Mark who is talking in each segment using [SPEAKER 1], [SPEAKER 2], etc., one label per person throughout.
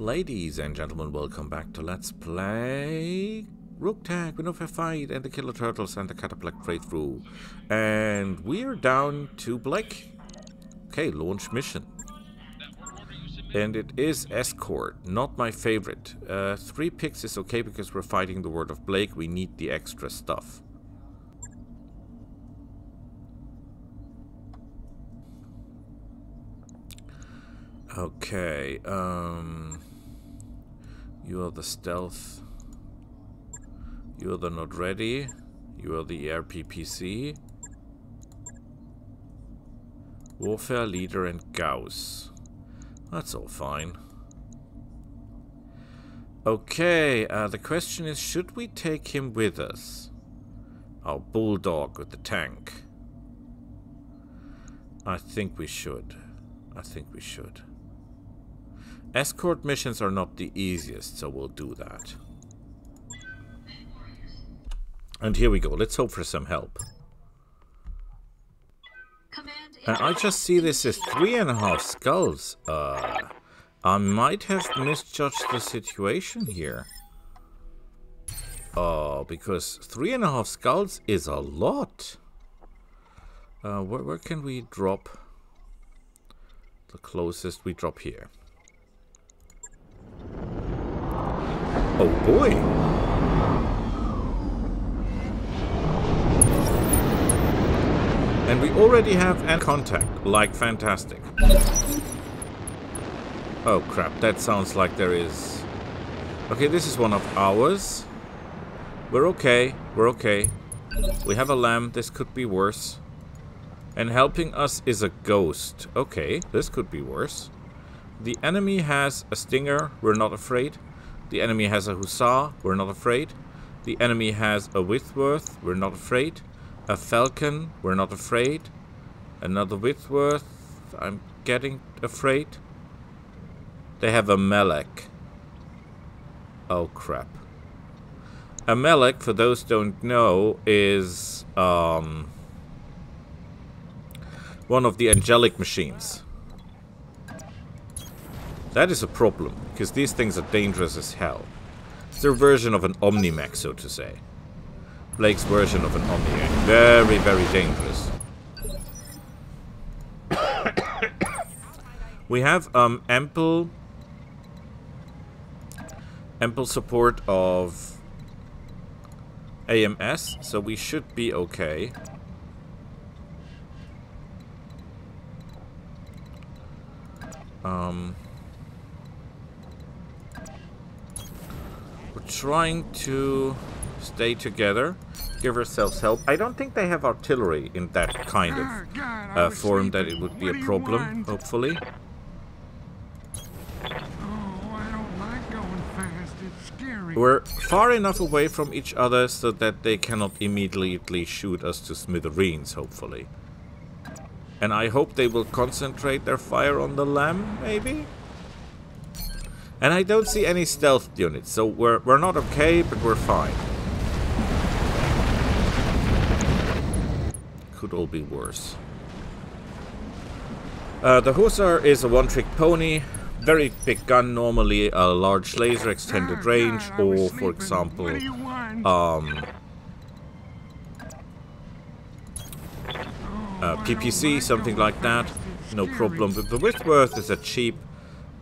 [SPEAKER 1] Ladies and gentlemen, welcome back to Let's Play RogueTech, Wind of Fight, and the Killer Turtles and the Cataphract Breakthrough. And we're down to Blake. Okay, launch mission. And it is Escort, not my favorite. Uh, three picks is okay because we're fighting the Word of Blake. We need the extra stuff. Okay, um... You are the stealth. You are the not ready. You are the RPPC. Warfare leader and Gauss. That's all fine. Okay, uh, the question is, should we take him with us? Our bulldog with the tank. I think we should. I think we should. Escort missions are not the easiest, so we'll do that. And here we go. Let's hope for some help. And I just see this as three and a half skulls. Uh, I might have misjudged the situation here. Oh, because three and a half skulls is a lot. Uh, where, where can we drop? The closest we drop here. Oh boy. And we already have an contact, like fantastic. Oh crap, that sounds like there is... Okay, this is one of ours. We're okay, we're okay. We have a LAM, this could be worse. And helping us is a ghost. Okay, this could be worse. The enemy has a stinger, we're not afraid. The enemy has a Hussar, we're not afraid. The enemy has a Whitworth, we're not afraid. A Falcon, we're not afraid. Another Whitworth, I'm getting afraid. They have a Melek. Oh crap. A Melek, for those don't know, is um, one of the angelic machines. That is a problem, because these things are dangerous as hell. It's their version of an OmniMechs, so to say. Blake's version of an Omni. Very, very dangerous. we have um, ample ample support of AMS, so we should be okay. Um, trying to stay together, give ourselves help. I don't think they have artillery in that kind of uh, form that it would be a problem, hopefully. We're far enough away from each other so that they cannot immediately shoot us to smithereens, hopefully. And I hope they will concentrate their fire on the LAM, maybe? And I don't see any stealth units, so we're, we're not okay, but we're fine. Could all be worse. Uh, the Hussar is a one-trick pony. Very big gun, normally a large laser extended range, or for example, um, uh, PPC, something like that. No problem. But the Whitworth is a cheap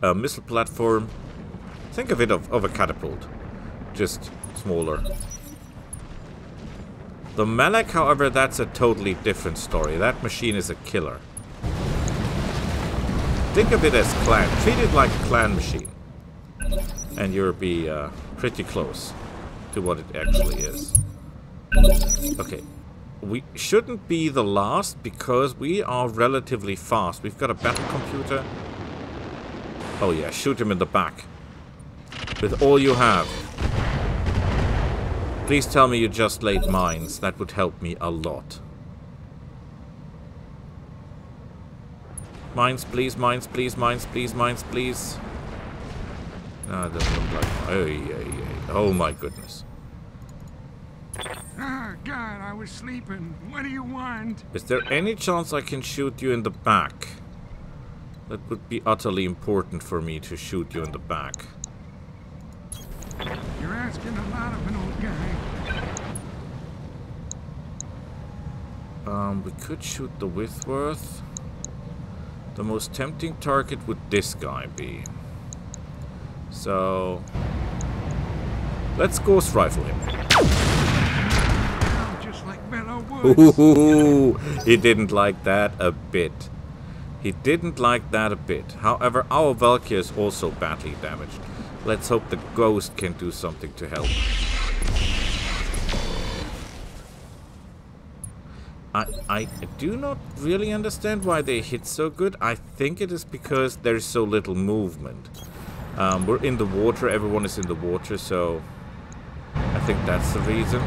[SPEAKER 1] uh, missile platform Think of it of, of a catapult. Just smaller. The Melek, however, that's a totally different story. That machine is a killer. Think of it as clan. Treat it like a clan machine. And you'll be uh, pretty close to what it actually is. Okay. We shouldn't be the last because we are relatively fast. We've got a battle computer. Oh yeah, shoot him in the back with all you have. Please tell me you just laid mines. That would help me a lot. Mines, please, mines, please, mines, please, mines, please. No, it doesn't look like... Oh, yeah, yeah. oh my goodness.
[SPEAKER 2] Ah, oh, God, I was sleeping. What do you want?
[SPEAKER 1] Is there any chance I can shoot you in the back? That would be utterly important for me to shoot you in the back.
[SPEAKER 2] You're a lot of an old guy.
[SPEAKER 1] Um, we could shoot the Whitworth. The most tempting target would this guy be. So... Let's Gauss Rifle him.
[SPEAKER 2] Just like
[SPEAKER 1] Ooh, he didn't like that a bit. He didn't like that a bit. However, our Valkyrie is also badly damaged. Let's hope the ghost can do something to help. I, I do not really understand why they hit so good. I think it is because there's so little movement. Um, we're in the water, everyone is in the water, so I think that's the reason.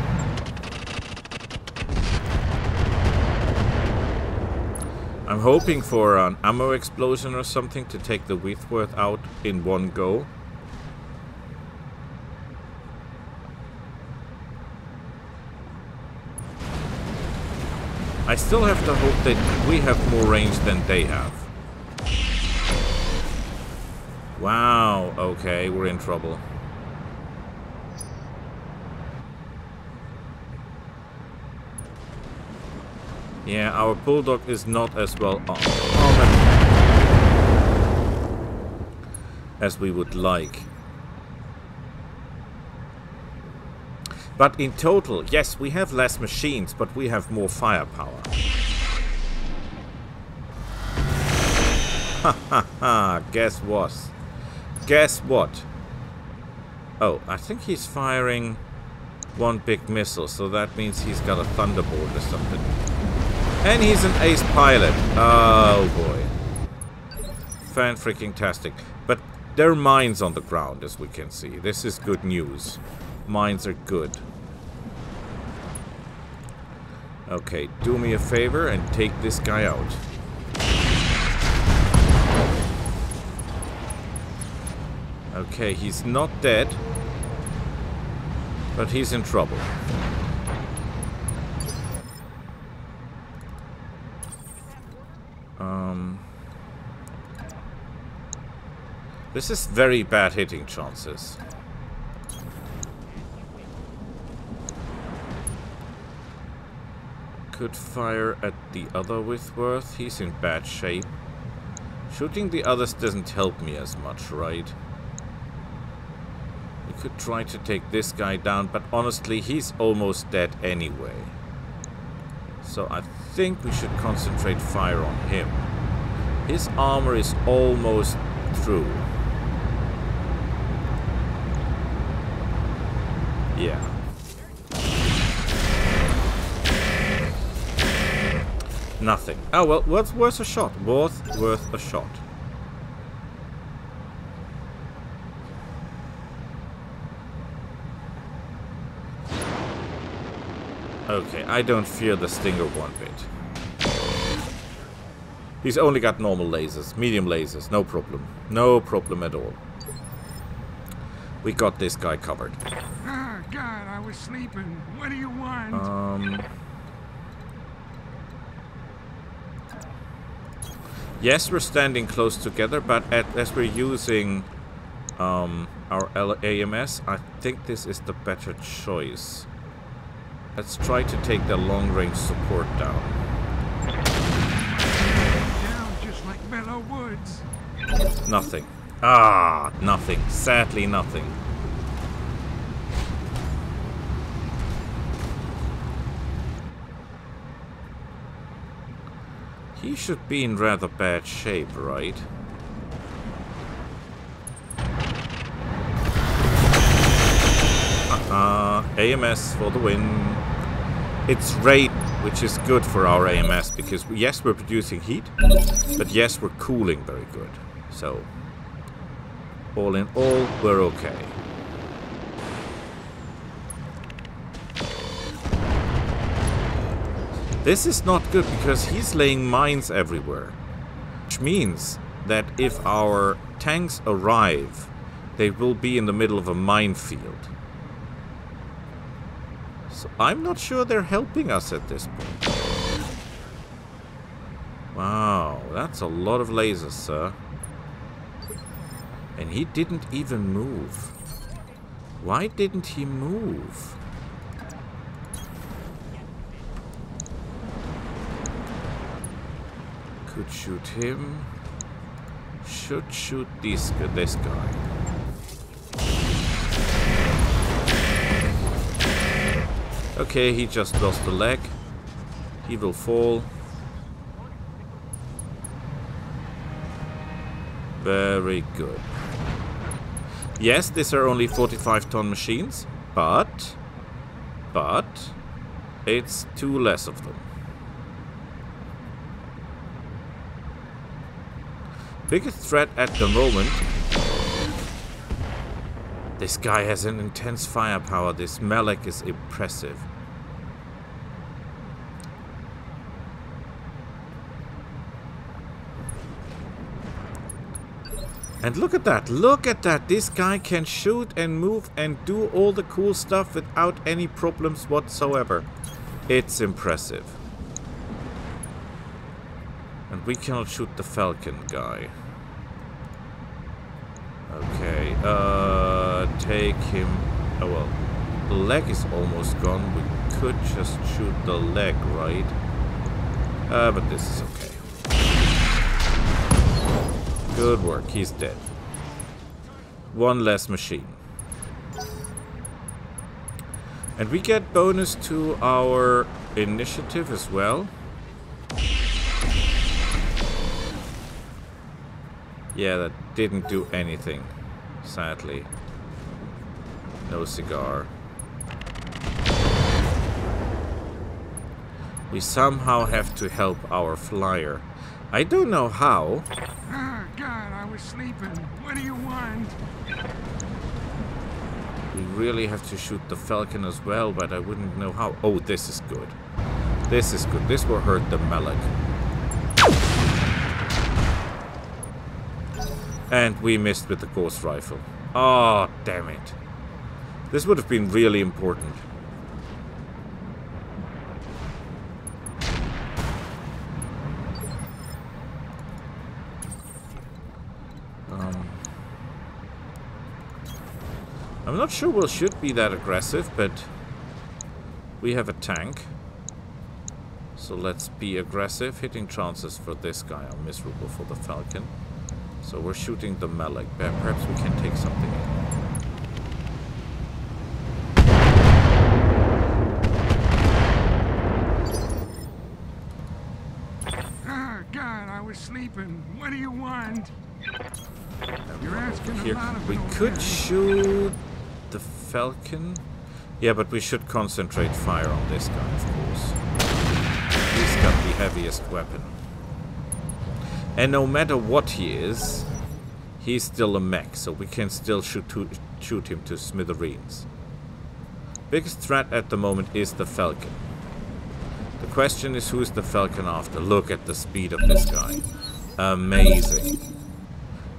[SPEAKER 1] I'm hoping for an ammo explosion or something to take the Whitworth out in one go. I still have to hope that we have more range than they have. Wow, okay, we're in trouble. Yeah, our Bulldog is not as well armored as we would like. But in total, yes, we have less machines, but we have more firepower. Ha ha ha, guess what? Guess what? Oh, I think he's firing one big missile, so that means he's got a Thunderbolt or something. And he's an ace pilot. Oh boy. Fan freaking tastic. But there are mines on the ground, as we can see. This is good news. Mines are good. Okay, do me a favor and take this guy out. Okay, he's not dead. But he's in trouble. Um, this is very bad hitting chances. Could fire at the other Whitworth. He's in bad shape. Shooting the others doesn't help me as much, right? We could try to take this guy down, but honestly, he's almost dead anyway. So I think we should concentrate fire on him. His armor is almost through. Yeah. Nothing. Oh, well, what's worth a shot? Worth, worth a shot. Okay, I don't fear the Stinger one bit. He's only got normal lasers, medium lasers, no problem. No problem at all. We got this guy covered.
[SPEAKER 2] Ah, God, I was sleeping. What do you want?
[SPEAKER 1] Um... Yes, we're standing close together, but at, as we're using um, our L AMS, I think this is the better choice. Let's try to take the long-range support down.
[SPEAKER 2] Down just like Woods.
[SPEAKER 1] Nothing. Ah, nothing. Sadly, nothing. He should be in rather bad shape, right? Uh, AMS for the win. It's rate, which is good for our AMS, because yes, we're producing heat, but yes, we're cooling very good. So, all in all, we're okay. This is not good because he's laying mines everywhere. Which means that if our tanks arrive, they will be in the middle of a minefield. So I'm not sure they're helping us at this point. Wow, that's a lot of lasers, sir. And he didn't even move. Why didn't he move? Could shoot him. Should shoot this, this guy. Okay, he just lost a leg. He will fall. Very good. Yes, these are only 45 ton machines, but, but, it's two less of them. Biggest threat at the moment. This guy has an intense firepower. This Malak is impressive. And look at that, look at that. This guy can shoot and move and do all the cool stuff without any problems whatsoever. It's impressive. And we cannot shoot the Falcon guy. Okay, uh, take him... Oh well, the leg is almost gone. We could just shoot the leg, right? Uh, but this is okay. Good work, he's dead. One less machine. And we get bonus to our initiative as well. Yeah, that didn't do anything, sadly. No cigar. We somehow have to help our flyer. I don't know how.
[SPEAKER 2] Oh, God, I was sleeping. What do you want?
[SPEAKER 1] We really have to shoot the Falcon as well, but I wouldn't know how. Oh, this is good. This is good. This will hurt the Malak. And we missed with the Gauss Rifle. Oh, damn it. This would have been really important. Um, I'm not sure we should be that aggressive, but we have a tank. So let's be aggressive. Hitting chances for this guy are miserable for the Falcon. So we're shooting the Malak. Perhaps we can take something in.
[SPEAKER 2] Oh, God, I was sleeping. What do you want? You're asking
[SPEAKER 1] Here,
[SPEAKER 2] a lot of
[SPEAKER 1] we could
[SPEAKER 2] man.
[SPEAKER 1] shoot the Falcon. Yeah, but we should concentrate fire on this guy, of course. He's got the heaviest weapon. And no matter what he is, he's still a mech, so we can still shoot, to, shoot him to smithereens. Biggest threat at the moment is the Falcon. The question is who's the Falcon after? Look at the speed of this guy. Amazing.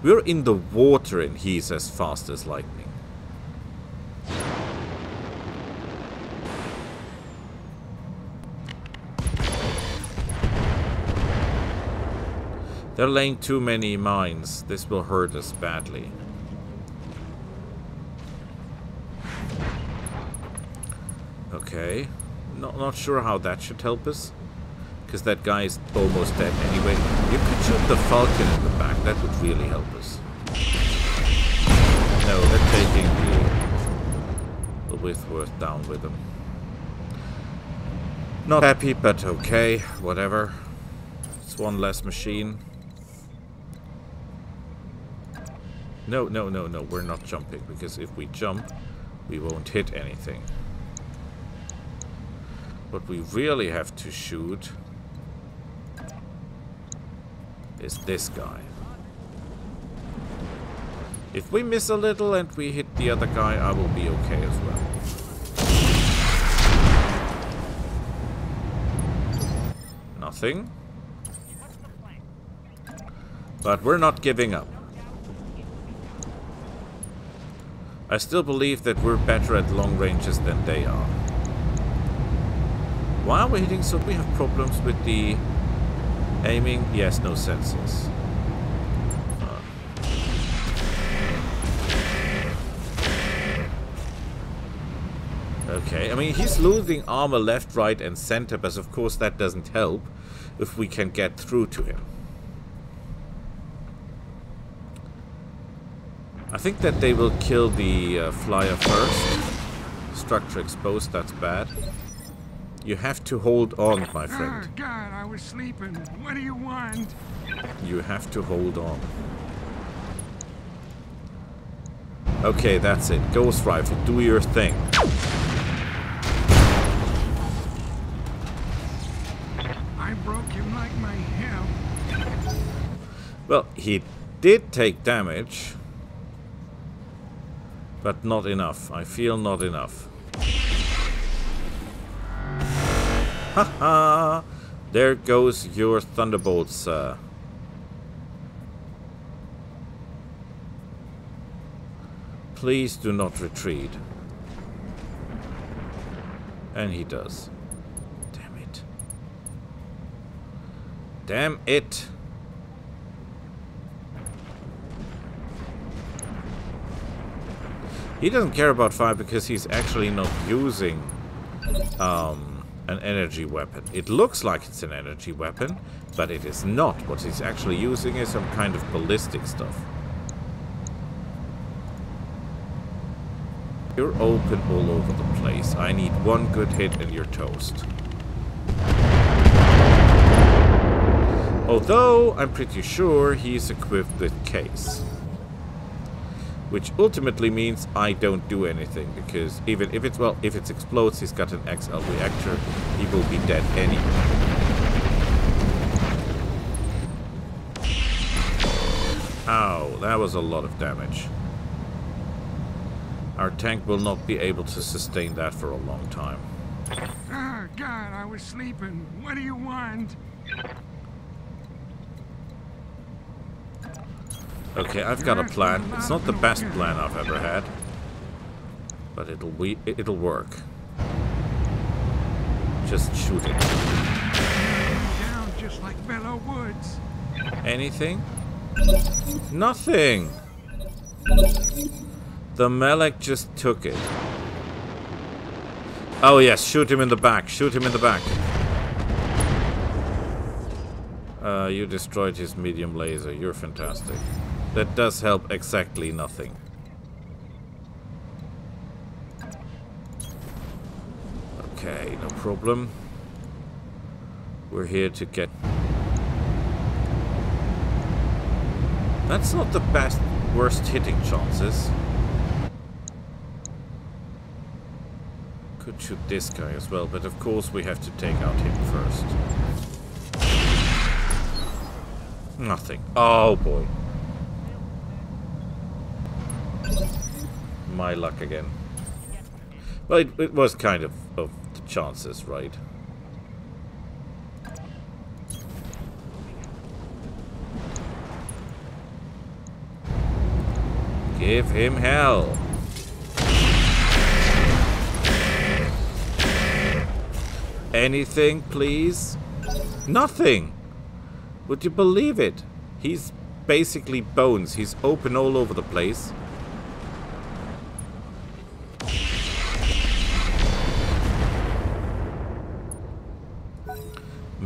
[SPEAKER 1] We're in the water and he's as fast as lightning. They're laying too many mines. This will hurt us badly. Okay. Not, not sure how that should help us. Because that guy is almost dead anyway. You could shoot the Falcon in the back. That would really help us. No, they're taking the, the Whitworth down with them. Not happy, but okay. Whatever. It's one less machine. No, no, no, no. We're not jumping. Because if we jump, we won't hit anything. What we really have to shoot is this guy. If we miss a little and we hit the other guy, I will be okay as well. Nothing. But we're not giving up. I still believe that we're better at long ranges than they are. Why are we hitting so we have problems with the Aiming, yes, no sensors. Uh. Okay, I mean, he's losing armor left, right, and center, but of course that doesn't help if we can get through to him. Think that they will kill the uh, flyer first. Structure exposed, that's bad. You have to hold on, my friend.
[SPEAKER 2] Oh, God, I was sleeping. What do you want?
[SPEAKER 1] You have to hold on. Okay, that's it. Gauss Rifle, do your thing.
[SPEAKER 2] I broke him like my hip.
[SPEAKER 1] Well, he did take damage. But not enough. I feel not enough. Haha! there goes your Thunderbolt, sir. Please do not retreat. And he does. Damn it. Damn it! He doesn't care about fire because he's actually not using um, an energy weapon. It looks like it's an energy weapon, but it is not. What he's actually using is some kind of ballistic stuff. You're open all over the place. I need one good hit and you're toast. Although, I'm pretty sure he's equipped with case which ultimately means I don't do anything because even if it's well if it explodes he's got an XL reactor he will be dead anyway Ow, that was a lot of damage. Our tank will not be able to sustain that for a long time.
[SPEAKER 2] Oh, God, I was sleeping. What do you want?
[SPEAKER 1] Okay, I've got a plan. It's not the best plan I've ever had. But it'll we it'll work. Just shoot it.
[SPEAKER 2] Down just like Belleau Woods.
[SPEAKER 1] Anything? Nothing! The Melek just took it. Oh yes, shoot him in the back. Shoot him in the back. Uh, you destroyed his medium laser. You're fantastic. That does help exactly nothing. Okay, no problem. We're here to get... That's not the best, worst hitting chances. Could shoot this guy as well, but of course we have to take out him first. Nothing. Oh boy. My luck again. Well, it, it was kind of of the chances, right? Give him hell. Anything, please? Nothing! Would you believe it? He's basically bones. He's open all over the place.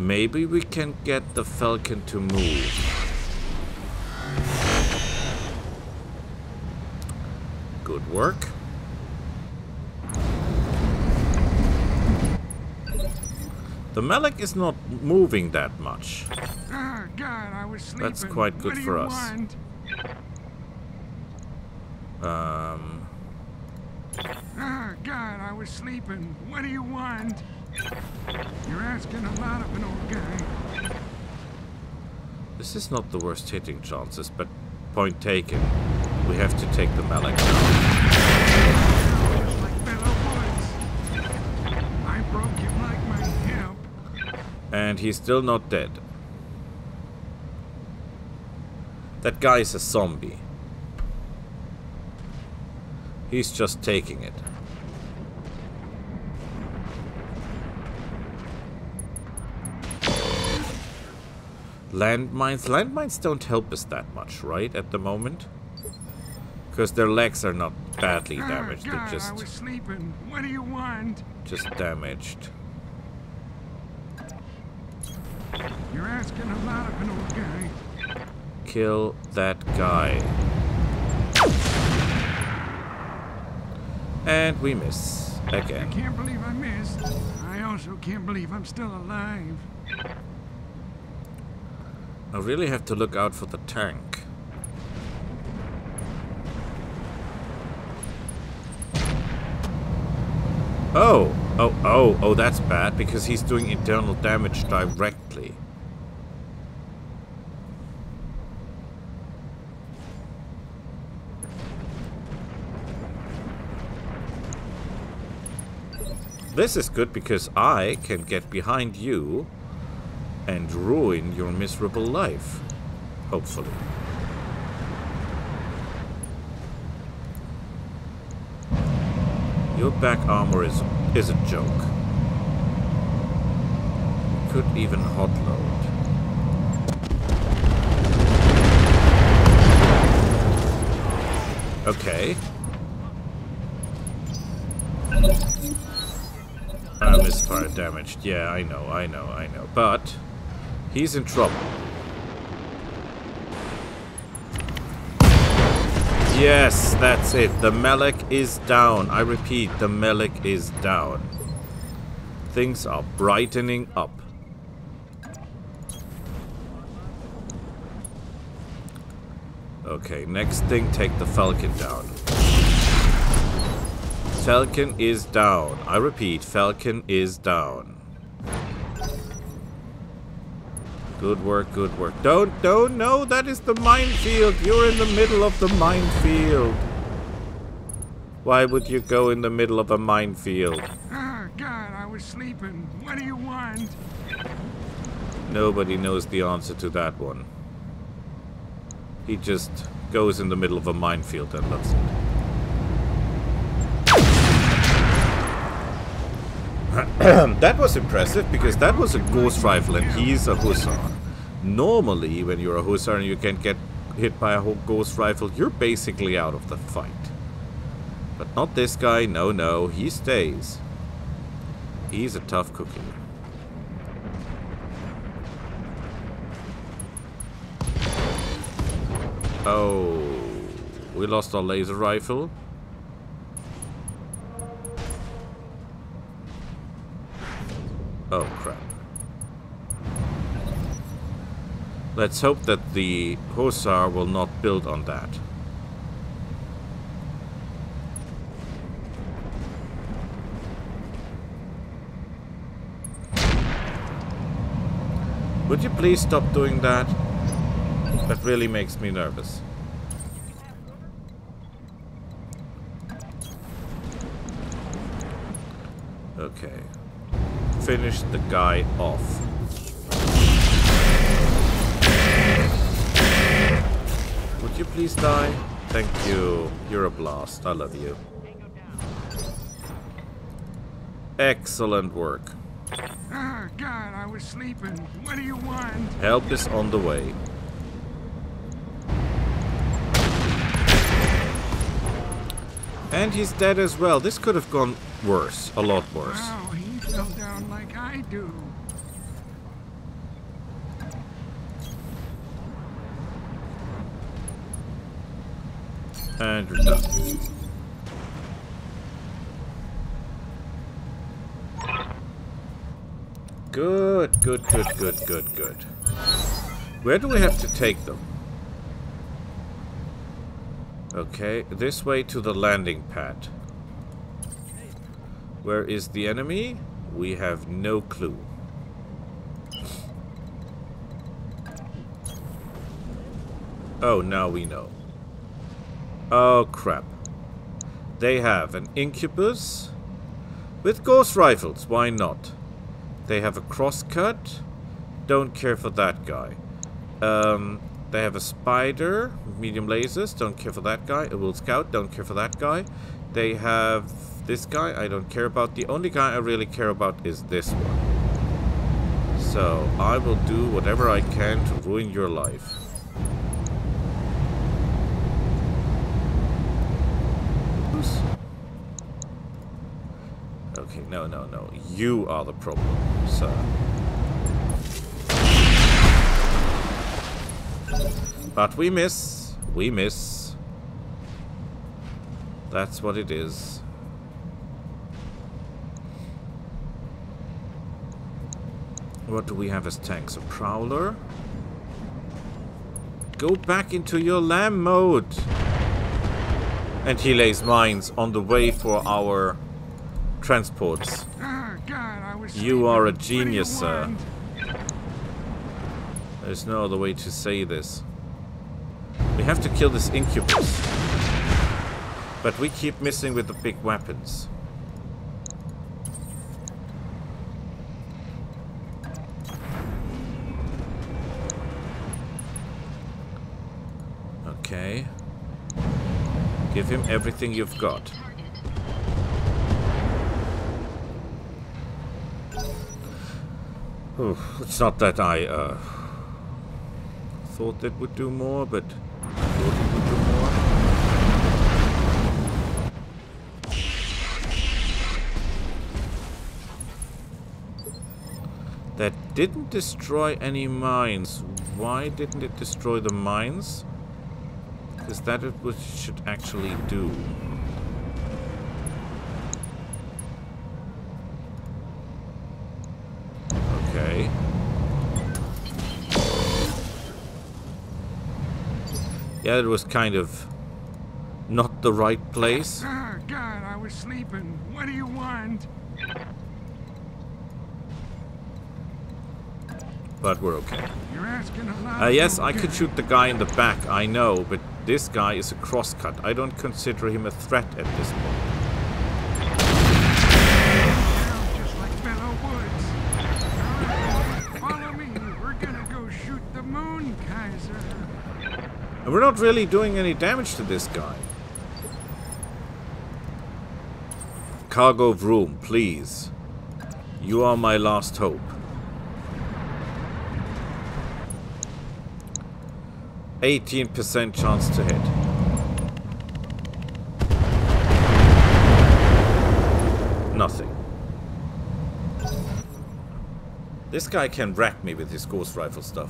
[SPEAKER 1] Maybe we can get the Falcon to move. Good work. The Melek is not moving that much.
[SPEAKER 2] Oh, God,
[SPEAKER 1] That's quite good for us.
[SPEAKER 2] Want?
[SPEAKER 1] Um.
[SPEAKER 2] Oh, God, I was sleeping. What do you want? You're asking a lot of an old guy.
[SPEAKER 1] This is not the worst hitting chances, but point taken. We have to take the Melek And he's still not dead. That guy is a zombie. He's just taking it. Landmines. Landmines don't help us that much, right? At the moment? Because their legs are not badly
[SPEAKER 2] Ah,
[SPEAKER 1] damaged. They're
[SPEAKER 2] God, I
[SPEAKER 1] just,
[SPEAKER 2] was sleeping. What do you want?
[SPEAKER 1] just damaged.
[SPEAKER 2] You're asking a lot of an old guy.
[SPEAKER 1] Kill that guy. And we miss. Again.
[SPEAKER 2] I can't believe I missed. I also can't believe I'm still alive.
[SPEAKER 1] I really have to look out for the tank. Oh, oh, oh, oh, that's bad because he's doing internal damage directly. This is good because I can get behind you and ruin your miserable life. Hopefully. Your back armor is is a joke. Could even hot load. Okay. I misfire damaged. Yeah, I know, I know, I know. But he's in trouble. Yes, that's it. The Melek is down. I repeat, the Melek is down. Things are brightening up. Okay, next thing, take the Falcon down. Falcon is down. I repeat, Falcon is down. Good work, good work. Don't, don't, no, that is the minefield. You're in the middle of the minefield. Why would you go in the middle of a minefield?
[SPEAKER 2] Ah, God, I was sleeping. What do you want?
[SPEAKER 1] Nobody knows the answer to that one. He just goes in the middle of a minefield and that's it. that was impressive because that was a Gauss rifle and he's a hussar. Normally, when you're a hussar and you can get hit by a whole Gauss rifle, you're basically out of the fight. But not this guy, no, no, he stays. He's a tough cookie. Oh, we lost our laser rifle. Oh, crap. Let's hope that the Hussar will not build on that. Would you please stop doing that? That really makes me nervous. Okay. Finish the guy off. Would you please die? Thank you. You're a blast. I love you. Excellent work.
[SPEAKER 2] Ah, God, I was sleeping. What do you want?
[SPEAKER 1] Help is on the way. And he's dead as well. This could have gone worse. A lot worse.
[SPEAKER 2] Wow, he fell down like I do.
[SPEAKER 1] And you're done. Good, good, good, good, good, good. Where do we have to take them? Okay, this way to the landing pad. Where is the enemy? We have no clue. Oh, now we know. Oh, crap. They have an incubus with Gauss rifles. Why not? They have a crosscut. Don't care for that guy. Um, they have a spider, medium lasers. Don't care for that guy. A will scout. Don't care for that guy. They have this guy. I don't care about. The only guy I really care about is this one. So, I will do whatever I can to ruin your life. Okay, no, no, no. You are the problem, sir. But we miss. We miss. That's what it is. What do we have as tanks? A Prowler? Go back into your LAM mode! And he lays mines on the way for our transports. You are a genius, sir. There's no other way to say this. We have to kill this incubus. But we keep missing with the big weapons. Him everything you've got. Ooh, it's not that I uh, thought that would do more, but. That didn't destroy any mines. Why didn't it destroy the mines? Because that is what it should actually do. Okay. Yeah, it was kind of not the right place.
[SPEAKER 2] Oh, God, I was sleeping. What do you want?
[SPEAKER 1] But we're okay.
[SPEAKER 2] You're asking a lot.
[SPEAKER 1] Uh, yes, I could shoot the guy in the back, I know, but this guy is a crosscut. I don't consider him a threat at this point.
[SPEAKER 2] Just like Belleau Woods. Follow me. We're gonna go shoot the moon, Kaiser.
[SPEAKER 1] And we're not really doing any damage to this guy. Cargo Vroom, please. You are my last hope. Eighteen percent chance to hit. Nothing. This guy can rack me with his Gauss rifle stuff.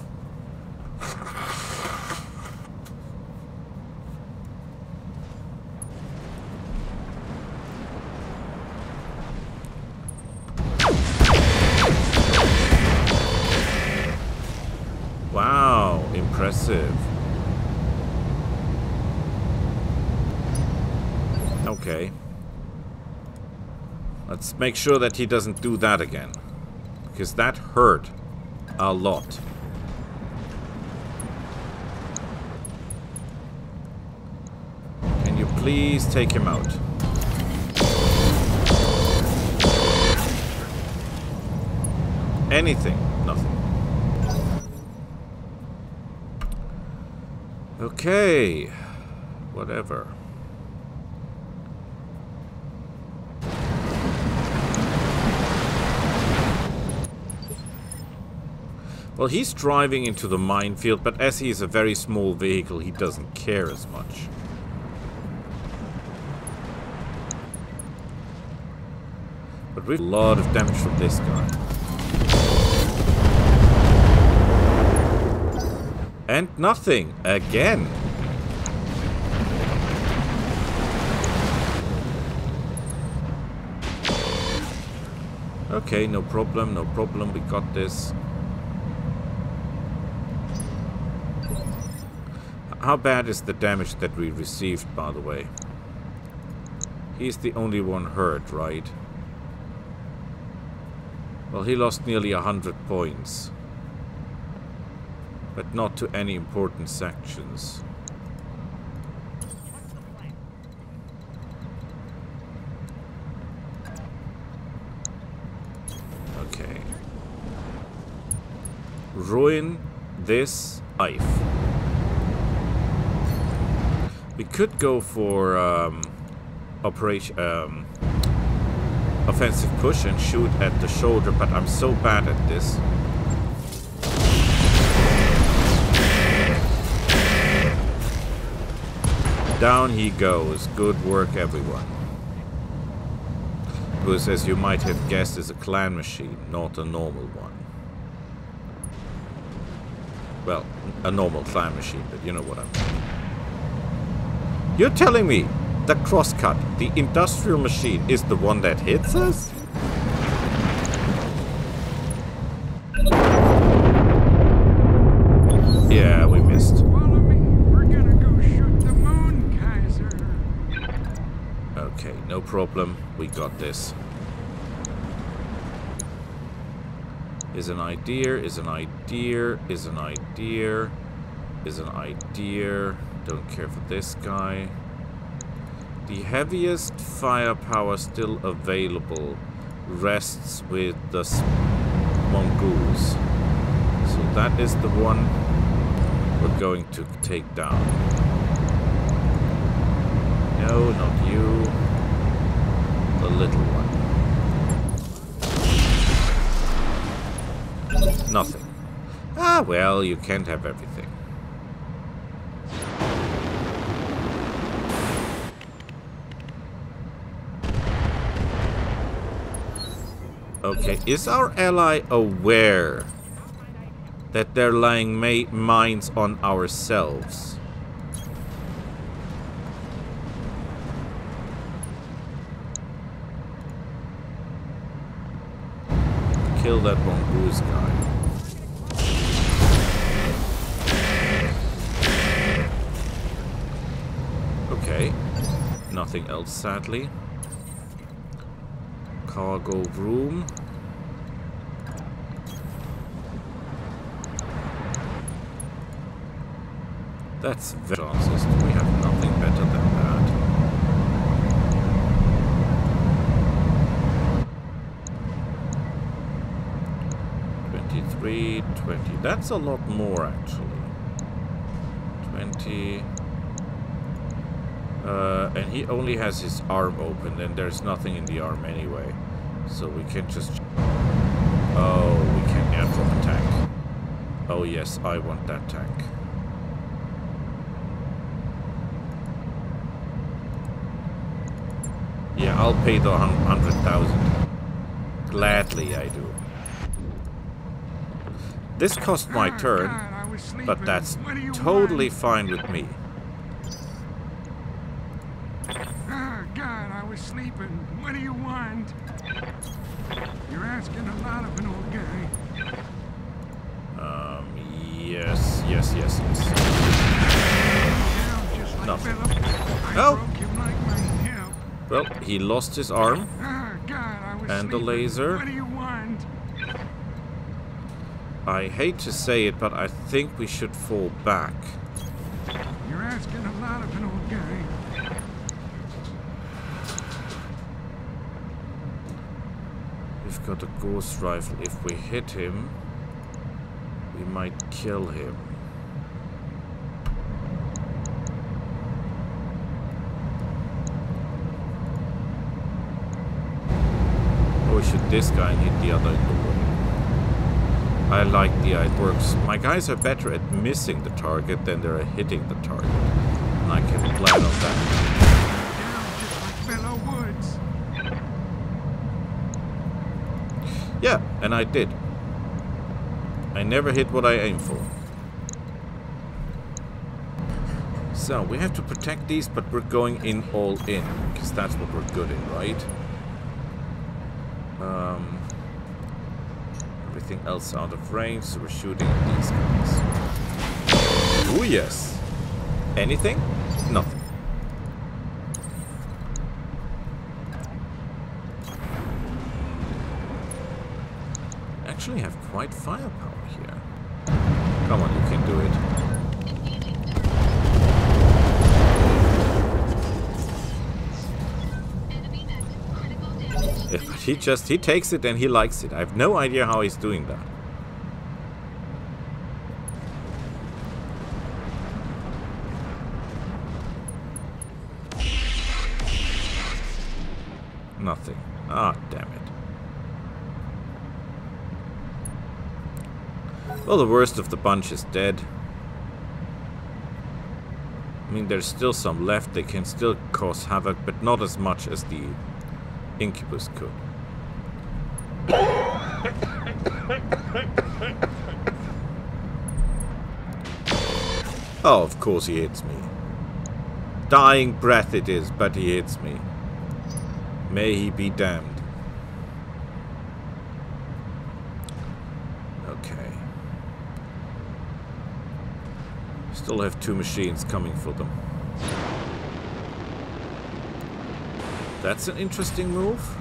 [SPEAKER 1] Make sure that he doesn't do that again. Because that hurt a lot. Can you please take him out? Anything. Nothing. Okay. Whatever. Well, he's driving into the minefield, but as he is a very small vehicle, he doesn't care as much. But we have a lot of damage from this guy. And nothing, again. Okay, no problem, no problem, we got this. How bad is the damage that we received, by the way? He's the only one hurt, right? Well, he lost nearly a hundred points. But not to any important sections. Okay. Ruin this life. could go for um, operation um, offensive push and shoot at the shoulder, but I'm so bad at this. Down he goes. Good work, everyone. Who, as you might have guessed, is a clan machine, not a normal one. Well, a normal clan machine, but you know what I mean. You're telling me the crosscut, the industrial machine, is the one that hits us? Yeah, we missed.
[SPEAKER 2] Follow me. We're gonna go shoot the moon, Kaiser.
[SPEAKER 1] Okay, no problem. We got this. Is an idea, is an idea, is an idea, is an idea. Don't care for this guy. The heaviest firepower still available rests with the s- mongoose. So that is the one we're going to take down. No, not you. The little one. Nothing. Ah, well, you can't have everything. Okay, is our ally aware that they're laying mines on ourselves? Kill that mongoose guy. Okay. Nothing else, sadly. Cargo room. That's very chances. We have nothing better than that. Twenty-three, twenty. That's a lot more, actually. Twenty. Uh, and he only has his arm open, and there's nothing in the arm anyway. So we can just... Oh, we can airdrop a tank. Oh yes, I want that tank. Yeah, I'll pay the hundred thousand. Gladly I do. This cost my turn,
[SPEAKER 2] God, I was sleeping.
[SPEAKER 1] but that's
[SPEAKER 2] What do you
[SPEAKER 1] totally fine with me.
[SPEAKER 2] Ah, God, I was sleeping. What do you want? You're asking a lot of an old guy.
[SPEAKER 1] Um, yes, yes, yes, yes.
[SPEAKER 2] Yeah, just like
[SPEAKER 1] Nothing.
[SPEAKER 2] Philip. I
[SPEAKER 1] Oh.
[SPEAKER 2] broke him like my hip.
[SPEAKER 1] Well, he lost his arm.
[SPEAKER 2] Ah, God,
[SPEAKER 1] And the laser.
[SPEAKER 2] What do you want?
[SPEAKER 1] I hate to say it, but I think we should fall back.
[SPEAKER 2] You're asking a lot of an old guy.
[SPEAKER 1] We've got a Gauss rifle. If we hit him, we might kill him. Or should this guy hit the other door? I like the. It works. My guys are better at missing the target than they're hitting the target. And I can plan on that.
[SPEAKER 2] Yeah,
[SPEAKER 1] and I did. I never hit what I aim for. So, we have to protect these, but we're going in all in, because that's what we're good in, right? Um, everything else out of range, so we're shooting these guys. Oh yes! Anything? Nothing. Actually have quite firepower here. Come on, you can do it. He just, he takes it and he likes it. I have no idea how he's doing that. Nothing. Ah, damn it. Well, the worst of the bunch is dead. I mean, there's still some left. They can still cause havoc, but not as much as the Incubus could. Oh, of course he hits me. Dying breath it is, but he hits me. May he be damned. Okay. Still have two machines coming for them. That's an interesting move.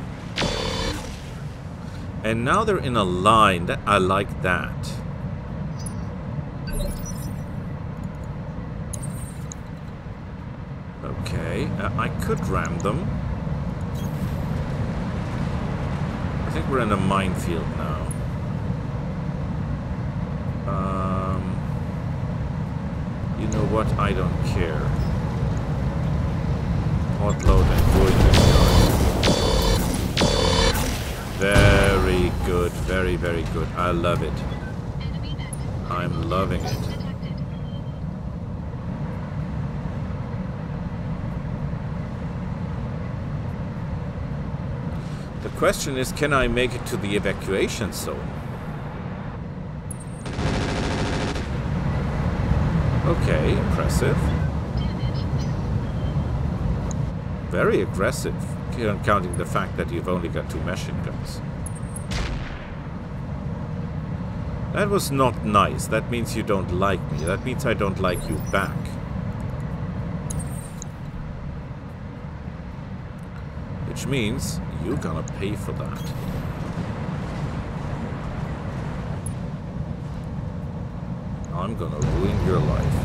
[SPEAKER 1] And now they're in a line. That I like that. Okay, uh, I could ram them. I think we're in a minefield now. Um, you know what? I don't care. Hot load and void Very good, very, very good. I love it. I'm loving it. Question is, can I make it to the evacuation zone? Okay, impressive. Very aggressive, counting the fact that you've only got two machine guns. That was not nice. That means you don't like me. That means I don't like you back. Which means you're gonna pay for that. I'm gonna ruin your life.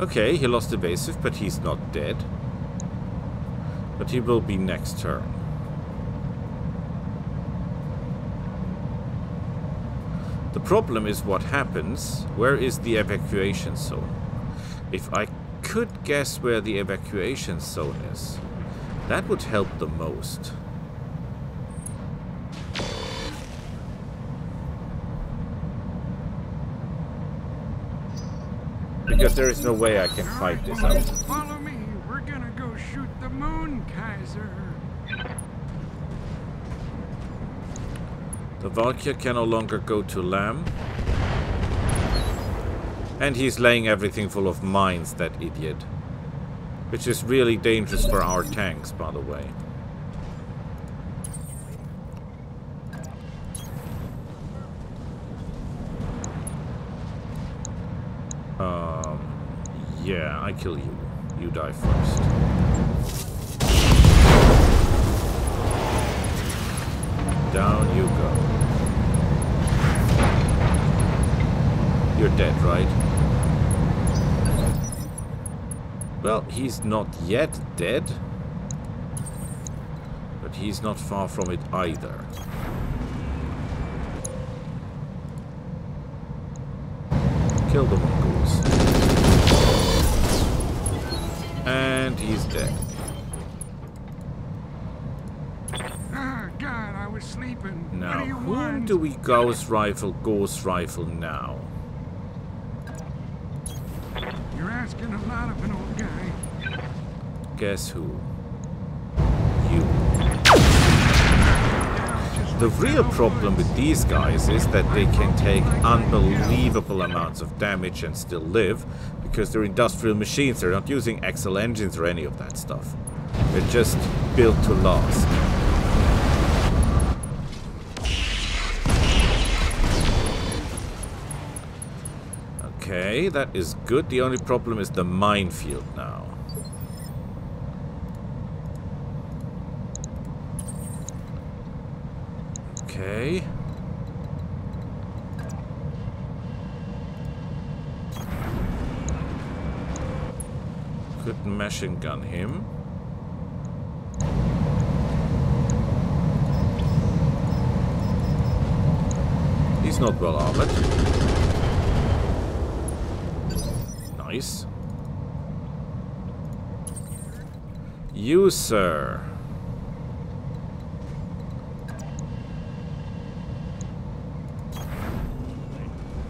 [SPEAKER 1] Okay, he lost evasive, but he's not dead. But he will be next turn. Problem is what happens. Where is the evacuation zone? If I could guess where the evacuation zone is, that would help the most. Because there is no way I can fight this out.
[SPEAKER 2] Follow me. We're gonna go shoot the moon, Kaiser.
[SPEAKER 1] The Valkyr can no longer go to LAM. And he's laying everything full of mines, that idiot. Which is really dangerous for our tanks, by the way. Um, yeah, I kill you. You die first. Dead, right? Well, he's not yet dead. But he's not far from it either. Kill the Mongols. And he's dead.
[SPEAKER 2] Ah, God, I was sleeping.
[SPEAKER 1] Now,
[SPEAKER 2] do
[SPEAKER 1] whom
[SPEAKER 2] want?
[SPEAKER 1] do we Gauss Rifle, Gauss Rifle now?
[SPEAKER 2] A lot of an old guy.
[SPEAKER 1] Guess who? You. The real problem with these guys is that they can take unbelievable amounts of damage and still live because they're industrial machines. They're not using XL engines or any of that stuff. They're just built to last. Okay, that is good. The only problem is the minefield now. Okay. Could machine gun him. He's not well armored. Nice. You, sir.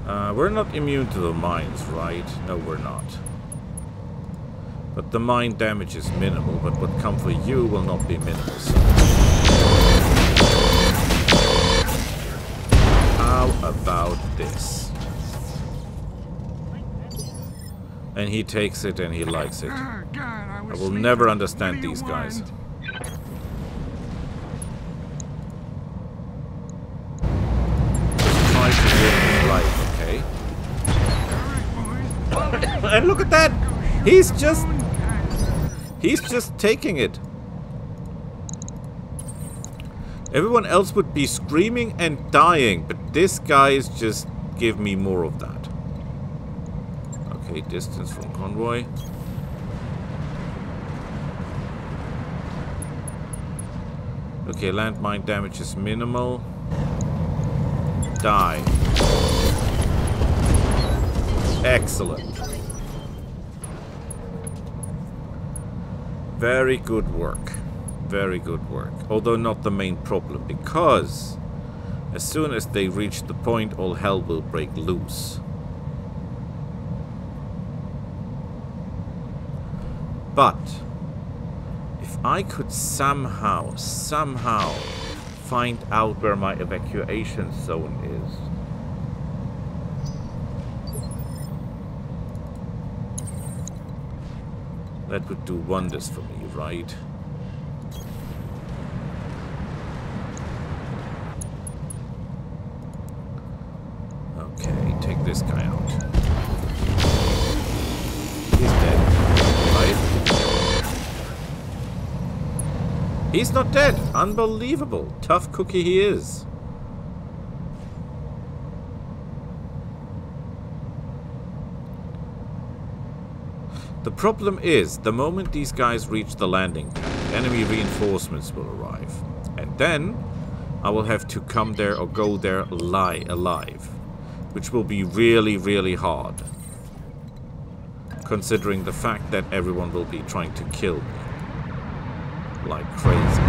[SPEAKER 1] Uh, we're not immune to the mines, right? No, we're not. But the mine damage is minimal, but what comes for you will not be minimal. How about this? And he takes it and he likes it.
[SPEAKER 2] Oh, I,
[SPEAKER 1] will never understand these guys.
[SPEAKER 2] want?
[SPEAKER 1] Just try to live his life, okay?
[SPEAKER 2] All right, boys.
[SPEAKER 1] And look at that! He's just... He's just taking it. Everyone else would be screaming and dying, but this guy is just give me more of that. Okay, distance from convoy. Okay, landmine damage is minimal. Die. Excellent. Very good work. Very good work. Although not the main problem, because as soon as they reach the point, all hell will break loose. But if I could somehow, somehow find out where my evacuation zone is. That would do wonders for me, right? He's not dead! Unbelievable! Tough cookie he is. The problem is, the moment these guys reach the landing pad, enemy reinforcements will arrive. And then, I will have to come there or go there lie alive. Which will be really, really hard. Considering the fact that everyone will be trying to kill me. Like crazy.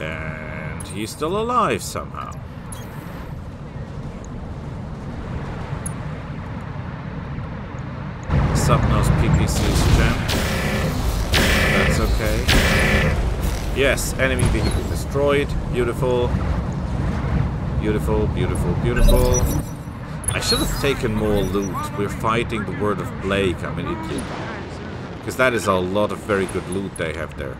[SPEAKER 1] And he's still alive somehow. Snub-nose PPC's jammed. That's okay. Yes, enemy vehicle destroyed. Beautiful. Beautiful, beautiful, beautiful. I should have taken more loot. We're fighting the word of Blake. I mean, an. Because that is a lot of very good loot they have there.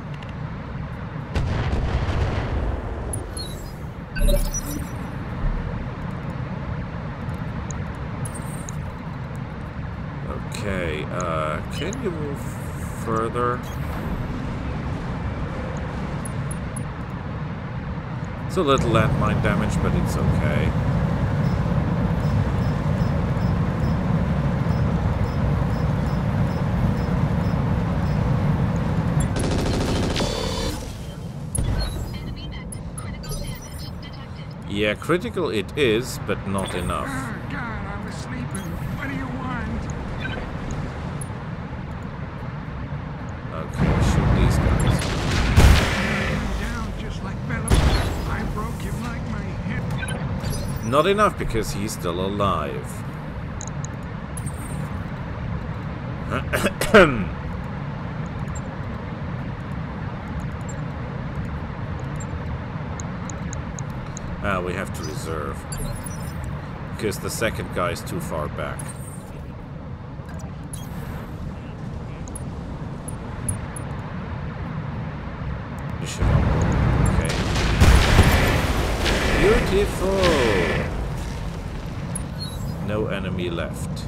[SPEAKER 1] Okay, uh, can you move further? It's a little landmine damage, but it's okay. Yeah, critical it is, but not enough. Not enough because he's still alive. Ah, we have to reserve. Because the second guy is too far back. Okay. Beautiful! No enemy left.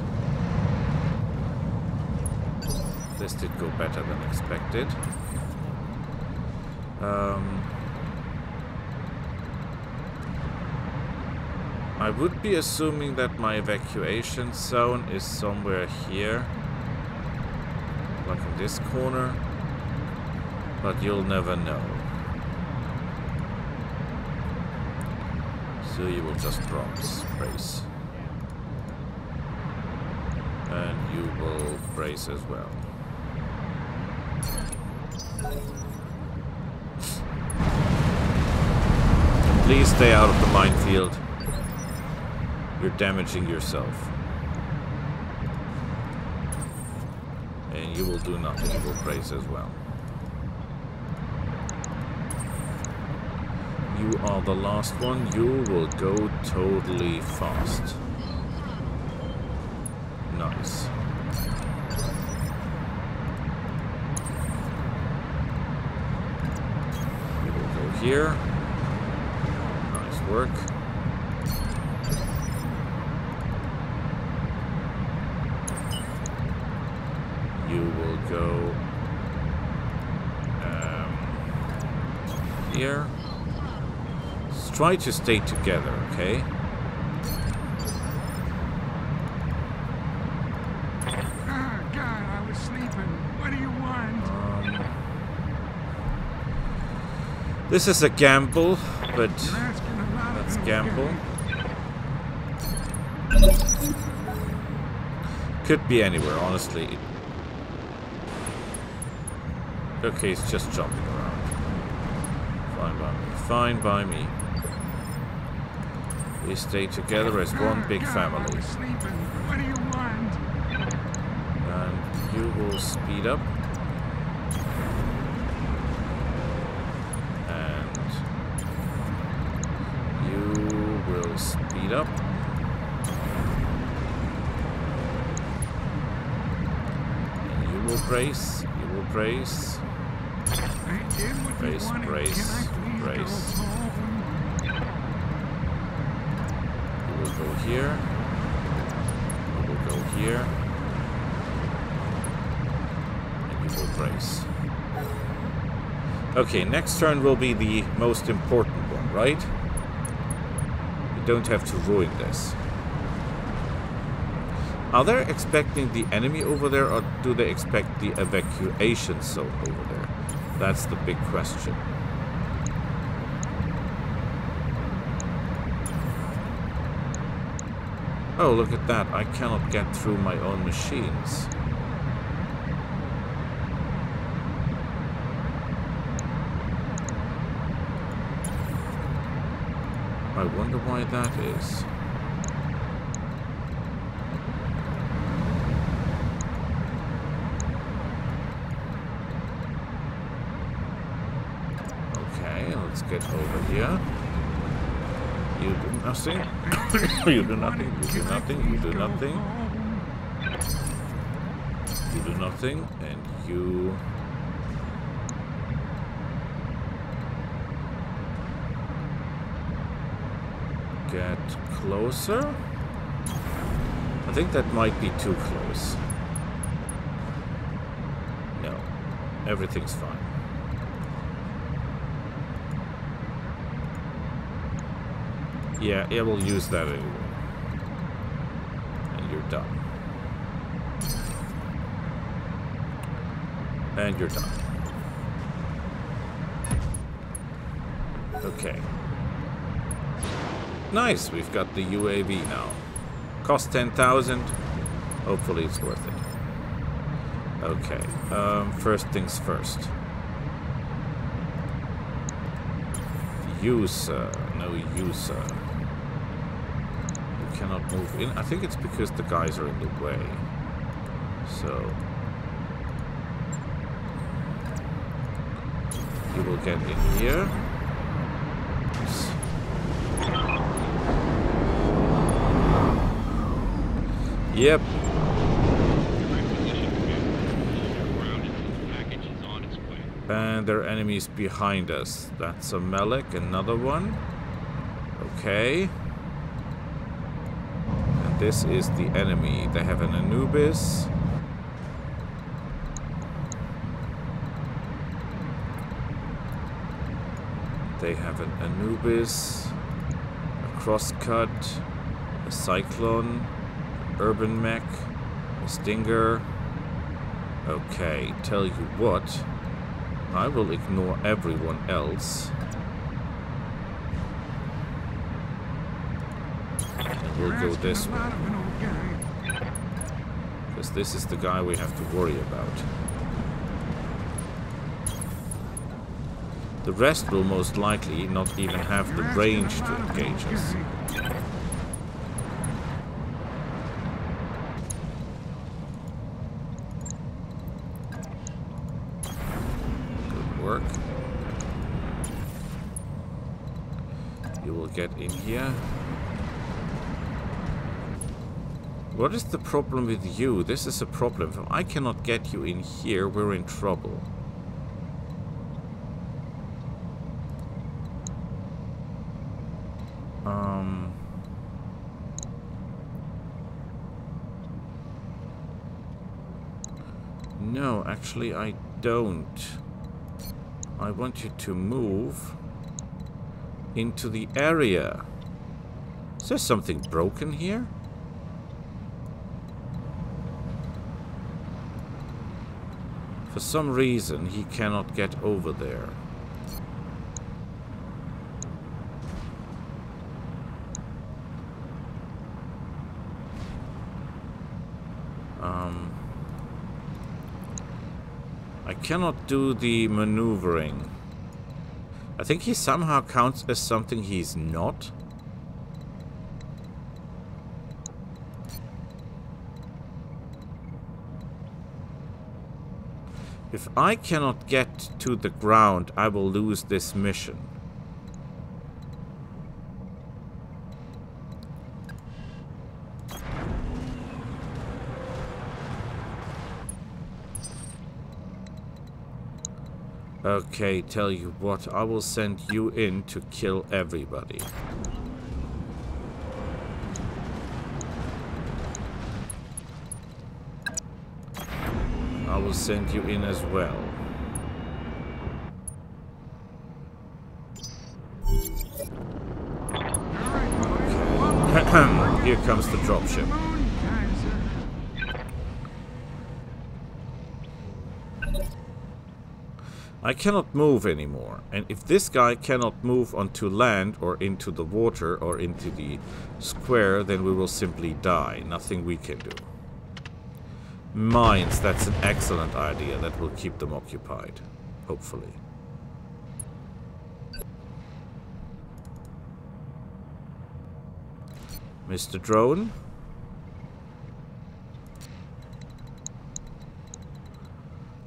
[SPEAKER 1] This did go better than expected. Um, I would be assuming that my evacuation zone is somewhere here. Like in this corner. But you'll never know. So you will just drop brace. And you will brace as well. Please stay out of the minefield. You're damaging yourself. And you will do nothing. You will praise as well. You are the last one. You will go totally fast. Nice. You will go here. Nice work. You will go um, here. Just try to stay together, okay?
[SPEAKER 2] God, I was sleeping. What do you want?
[SPEAKER 1] Um, this is a gamble, but
[SPEAKER 2] You're asking a lot
[SPEAKER 1] let's gamble. Could be anywhere, honestly. Okay, it's just jumping around. Fine by me. Fine by me. We stay together as one big family. And you will speed up. And you will speed up. And you will brace. You will brace. Brace, brace, brace.
[SPEAKER 2] go home?
[SPEAKER 1] You will go here. You will go here. And you will brace. Okay, next turn will be the most important one, right? You don't have to ruin this. Are they expecting the enemy over there or do they expect the evacuation zone over there? That's the big question. Oh, look at that. I cannot get through my own machines. I wonder why that is. Okay, let's get over here. You do nothing. you do nothing. You do nothing. You do nothing. You do nothing. And you... Get closer? I think that might be too close. No. Everything's fine. Yeah, it will use that anyway. And you're done. And you're done. Okay. Nice, we've got the UAV now. Cost 10,000. Hopefully it's worth it. Okay, um, first things first. Use, uh, no use, you cannot move in. I think it's because the guys are in the way. So, you will get in here. Yep, And there are enemies behind us. That's a Melik, another one. Okay. This is the enemy. They have an Anubis. They have an Anubis, a Crosscut, a Cyclone, Urban Mech, a Stinger. Okay, tell you what. I will ignore everyone else. And we'll go this way. Because this is the guy we have to worry about. The rest will most likely not even have the range to engage us. Good work. You will get in here. What is the problem with you? This is a problem. I cannot get you in here, we're in trouble. Um... No, actually I don't. I want you to move into the area. Is there something broken here? For some reason, he cannot get over there. Um, I cannot do the maneuvering. I think he somehow counts as something he's not. If I cannot get to the ground, I will lose this mission. Okay, tell you what, I will send you in to kill everybody. Will send you in as well. Here comes the dropship. I cannot move anymore. And if this guy cannot move onto land or into the water or into the square, then we will simply die. Nothing we can do. Mines, that's an excellent idea. That will keep them occupied. Hopefully. Mr. Drone?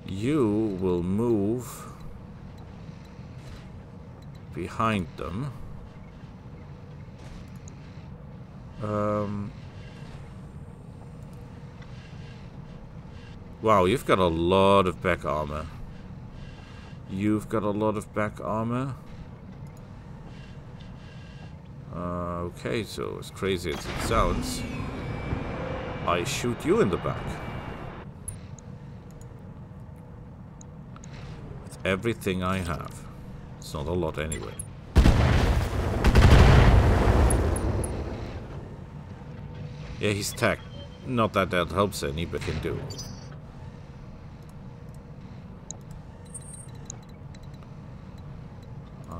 [SPEAKER 1] You will move behind them. Um, wow, you've got a lot of back armor. You've got a lot of back armor. Uh, okay, so as crazy as it sounds, I shoot you in the back. With everything I have. It's not a lot anyway. Yeah, he's tech. Not that that helps any, but can do.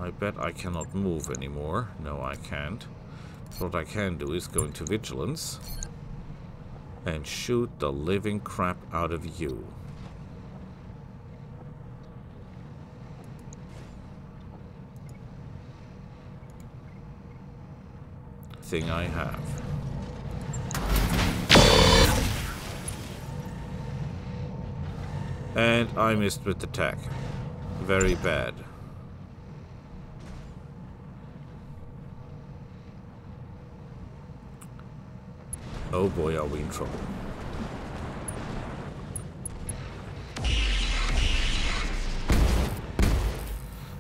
[SPEAKER 1] I bet I cannot move anymore. No, I can't. What I can do is go into Vigilance and shoot the living crap out of you. Thing I have. And I missed with the tech. Very bad. Oh boy, are we in trouble.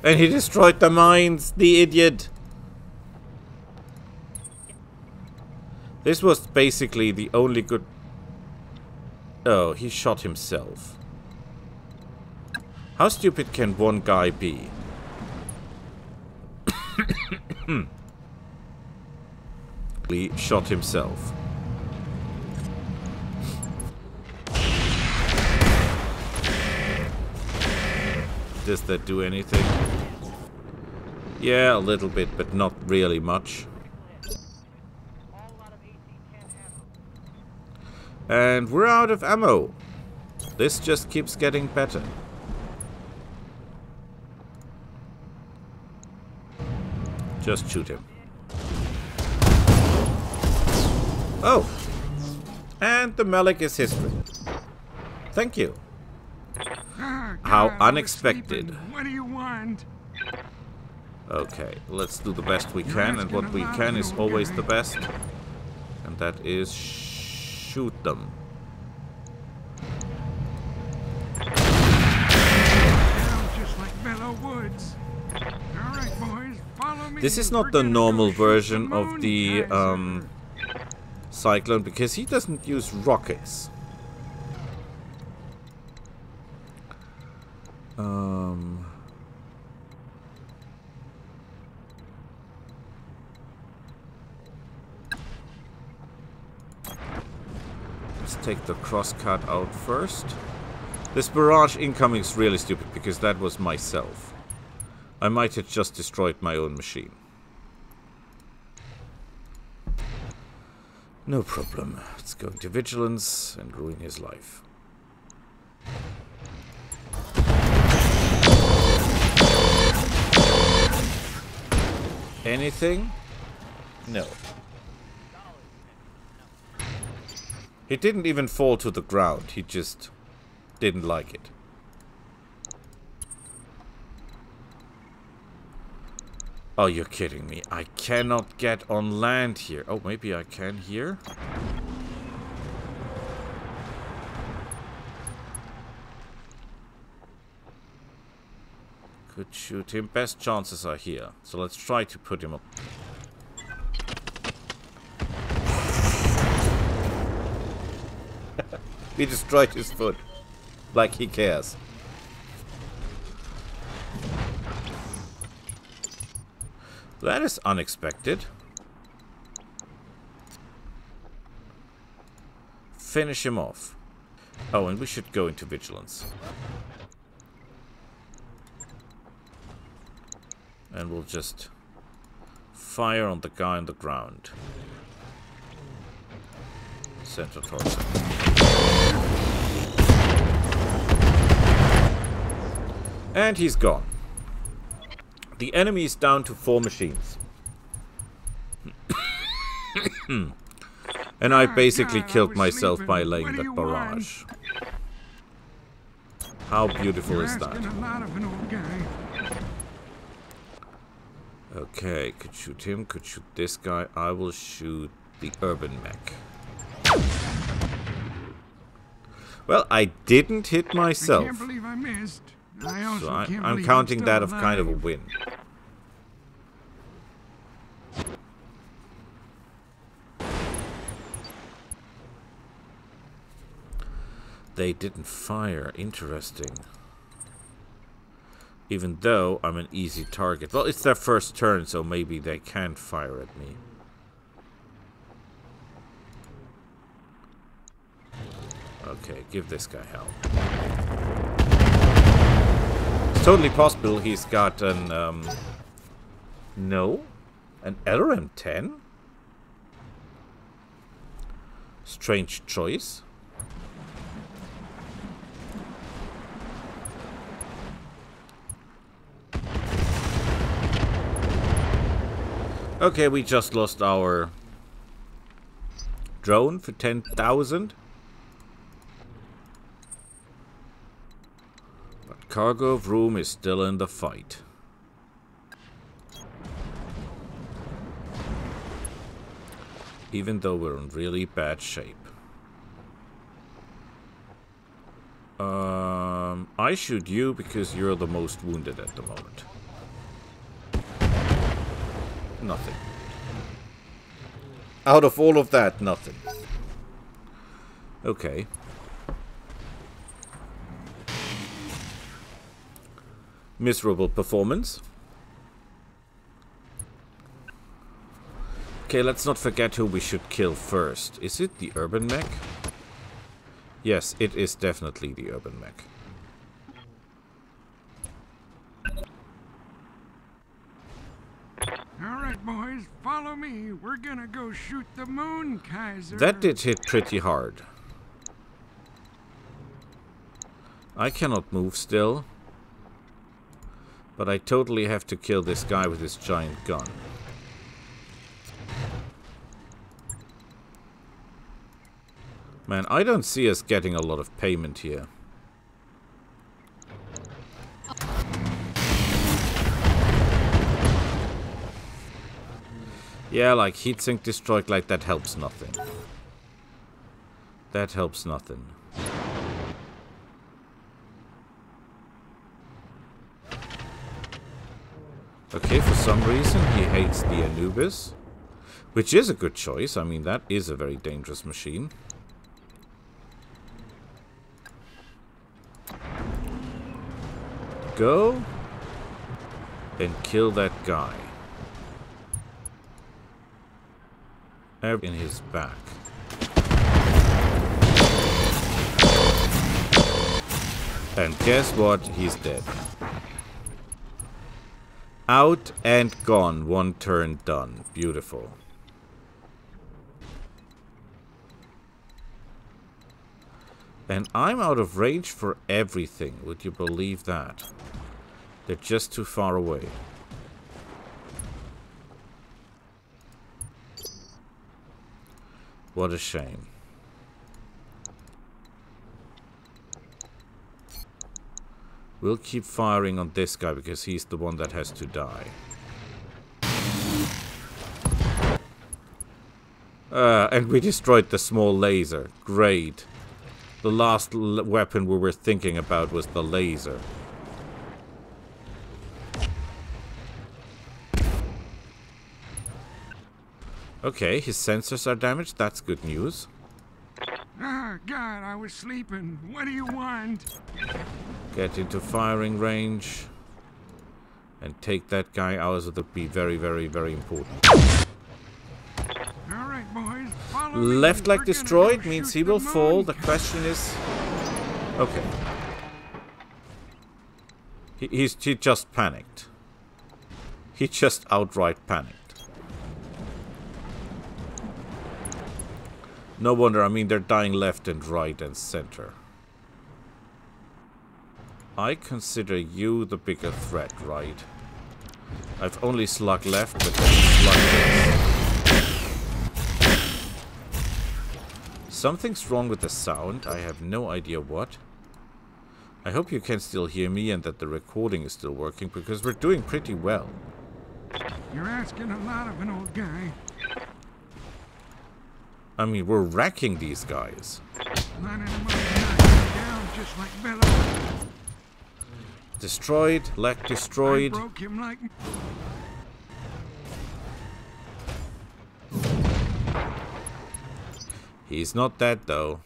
[SPEAKER 1] And he destroyed the mines, the idiot! This was basically the only good... Oh, he shot himself. How stupid can one guy be? he shot himself. Does that do anything? Yeah, a little bit, but not really much. And we're out of ammo. This just keeps getting better. Just shoot him. Oh! And the Malik is history. Thank you. How unexpected.
[SPEAKER 2] What do you want?
[SPEAKER 1] Okay, let's do the best we can, and what we can is always the best. And that is shoot them.
[SPEAKER 2] Sounds just like Belleau Woods. All right, boys, follow me.
[SPEAKER 1] This is not the normal version of the um, Cyclone because he doesn't use rockets. Um, let's take the crosscut out first. This barrage incoming is really stupid because that was myself. I might have just destroyed my own machine. No problem. It's going to vigilance and ruin his life. Anything? No. He didn't even fall to the ground. He just didn't like it. Oh, you're kidding me. I cannot get on land here. Oh, maybe I can here? Could shoot him. Best chances are here. So let's try to put him up. we destroyed his foot. Like he cares. That is unexpected. Finish him off. Oh, and we should go into vigilance. And we'll just fire on the guy on the ground. Center torso. And he's gone. The enemy is down to four machines. and I basically killed myself by laying that barrage. How beautiful is that?
[SPEAKER 2] asking a lot of an old guy.
[SPEAKER 1] Okay, could shoot him, could shoot this guy. I will shoot the urban mech. Well, I didn't hit
[SPEAKER 2] I
[SPEAKER 1] myself.
[SPEAKER 2] can't believe I missed. I also
[SPEAKER 1] So I,
[SPEAKER 2] can't
[SPEAKER 1] I'm counting that of kind of a win. They didn't fire. Interesting. Even though I'm an easy target. Well, it's their first turn, so maybe they can't fire at me. Okay, give this guy hell. It's totally possible he's got an, um... No? An LRM-10? Strange choice. Okay, we just lost our drone for 10,000. But Cargo of Room is still in the fight. Even though we're in really bad shape. Um, I shoot you because you're the most wounded at the moment. Nothing. Out of all of that, nothing. Okay. Miserable performance. Okay, let's not forget who we should kill first. Is it the urban mech? Yes, it is definitely the urban mech.
[SPEAKER 2] Hey, we're gonna go shoot the moon, Kaiser.
[SPEAKER 1] That did hit pretty hard. I cannot move still. But I totally have to kill this guy with his giant gun. Man, I don't see us getting a lot of payment here. Yeah, like heatsink destroyed like that helps nothing. That helps nothing. Okay, for some reason he hates the Anubis. Which is a good choice. I mean, that is a very dangerous machine. Go and kill that guy. In his back. And guess what? He's dead. Out and gone. One turn done. Beautiful. And I'm out of range for everything. Would you believe that? They're just too far away. What a shame. We'll keep firing on this guy because he's the one that has to die. Uh, and we destroyed the small laser. Great. The last weapon we were thinking about was the laser. Okay, his sensors are damaged. That's good news.
[SPEAKER 2] Ah, God, I was sleeping. What do you want?
[SPEAKER 1] Get into firing range. And take that guy out. So that be very, very, very important.
[SPEAKER 2] All right, boys. Follow
[SPEAKER 1] Left leg destroyed means he will
[SPEAKER 2] the
[SPEAKER 1] fall. The question is... Okay. He, he's, he just panicked. He just outright panicked. No wonder, I mean, they're dying left and right and center. I consider you the bigger threat, right? I've only slug left, but then slug this. Something's wrong with the sound. I have no idea what. I hope you can still hear me and that the recording is still working, because we're doing pretty well.
[SPEAKER 2] You're asking a lot of an old guy.
[SPEAKER 1] I mean, we're wrecking these guys. Destroyed, leg
[SPEAKER 2] I
[SPEAKER 1] destroyed. He's not dead though.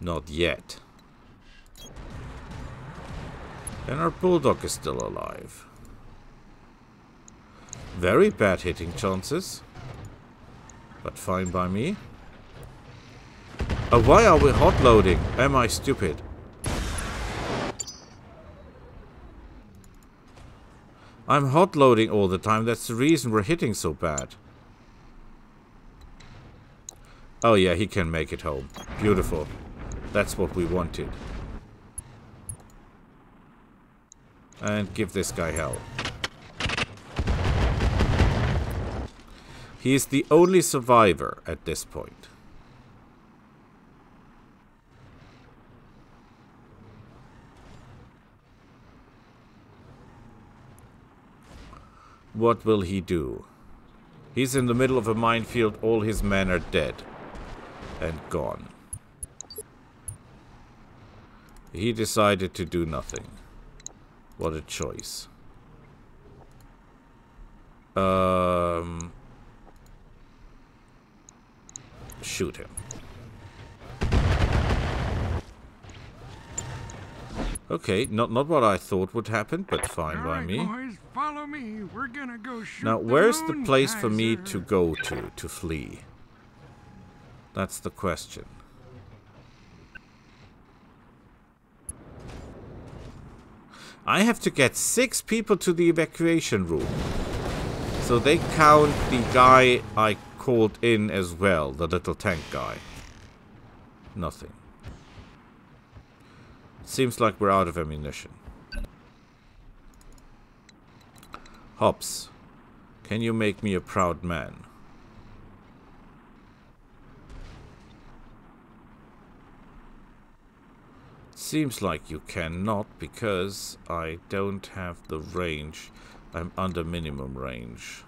[SPEAKER 1] Not yet. And our bulldog is still alive. Very bad hitting chances. But fine by me. Uh, why are we hot loading? Am I stupid? I'm hot loading all the time. That's the reason we're hitting so bad. Oh yeah, he can make it home. Beautiful. That's what we wanted. And give this guy hell. He is the only survivor at this point. What will he do? He's in the middle of a minefield. All his men are dead. And gone. He decided to do nothing. What a choice. Um, shoot him. Okay, not not what I thought would happen, but fine
[SPEAKER 2] All
[SPEAKER 1] by
[SPEAKER 2] right,
[SPEAKER 1] me.
[SPEAKER 2] boys, follow me. We're gonna go shoot
[SPEAKER 1] Now, where's the
[SPEAKER 2] moon,
[SPEAKER 1] place for me to go to, to flee? That's the question. I have to get six people to the evacuation room. So they count the guy I called in as well, the little tank guy. Nothing. Seems like we're out of ammunition. Hops, can you make me a proud man? Seems like you cannot because I don't have the range. I'm under minimum range.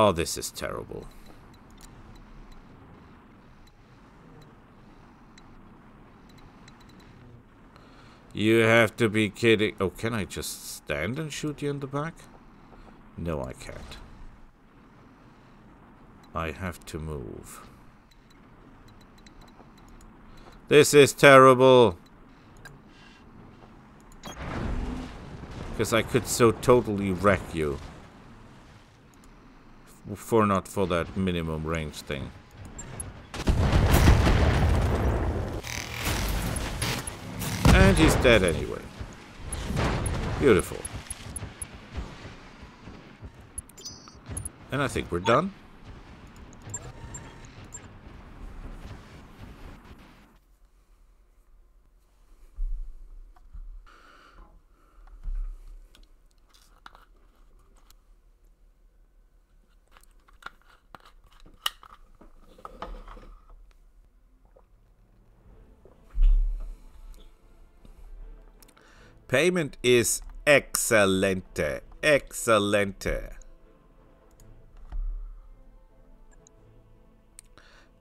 [SPEAKER 1] Oh, this is terrible. You have to be kidding. Oh, can I just stand and shoot you in the back? No, I can't. I have to move. This is terrible. Because I could so totally wreck you. For not for that minimum range thing. And he's dead anyway. Beautiful. And I think we're done. Payment is excelente. Excelente.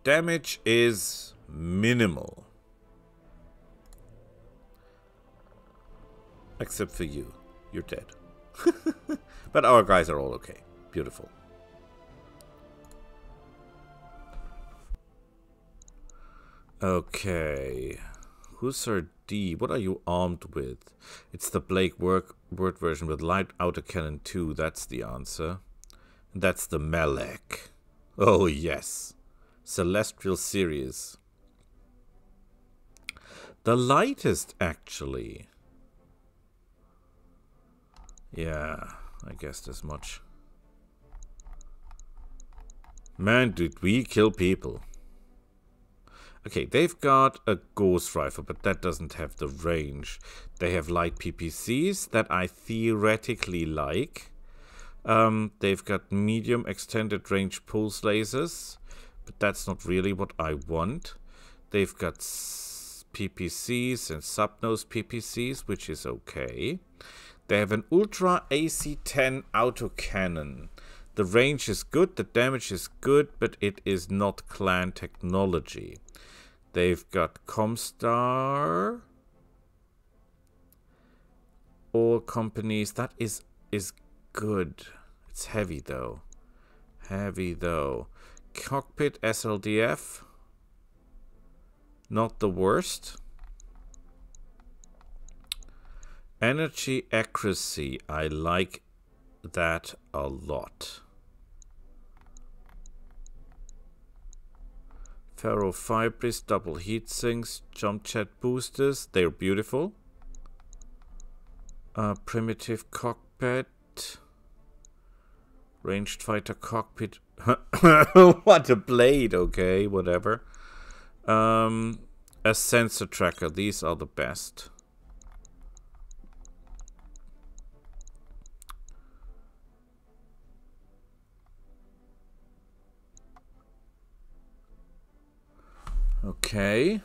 [SPEAKER 1] Damage is minimal. Except for you. You're dead. but our guys are all okay. Beautiful. Okay. Who's our D? What are you armed with? It's the Blake work word version with light autocannon 2. That's the answer. That's the Malak. Oh, yes. Celestial series. The lightest, actually. Yeah, I guessed as much. Man, did we kill people. Okay, they've got a Gauss rifle, but that doesn't have the range. They have light PPCs that I theoretically like. Um, they've got medium extended range pulse lasers, but that's not really what I want. They've got PPCs and snub-nose PPCs, which is okay. They have an Ultra AC-10 autocannon. The range is good, the damage is good, but it is not clan technology. They've got ComStar. All companies. That is is good. It's heavy though. Heavy though. Cockpit SLDF. Not the worst. Energy accuracy. I like that a lot. Ferro-Fibrous, double heat sinks, jump jet boosters. They're beautiful. Uh, primitive cockpit. Ranged fighter cockpit. what a blade, okay, whatever. Um, a sensor tracker. These are the best. Okay.